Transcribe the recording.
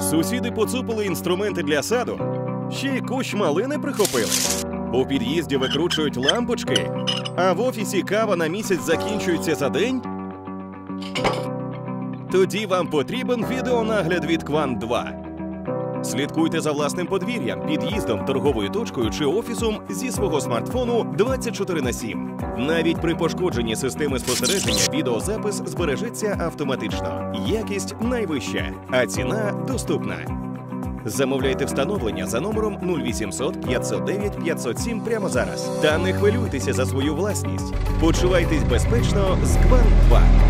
Сусіди поцупили інструменти для саду, ще й кущ малини прихопили. У під'їзді викручують лампочки, а в офісі кава на місяць закінчується за день. Тоді вам потрібен відеонагляд від Квант 2. Слідкуйте за власним подвір'ям, під'їздом, торговою точкою чи офісом зі свого смартфону 24 на 7. Навіть при пошкодженні системи спостереження відеозапис збережеться автоматично. Якість найвища, а ціна доступна. Замовляйте встановлення за номером 0800 509 507 прямо зараз. Та не хвилюйтеся за свою власність. Почувайтесь безпечно з Квант 2.